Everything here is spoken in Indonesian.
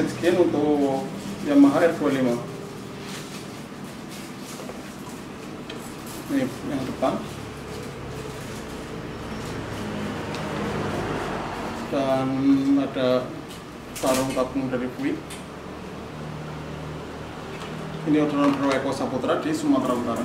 set skin untuk Yamaha R25 ini yang depan dan ada sarung tabung dari Buick ini orderan Pro Eko Saputra di Sumatera Utara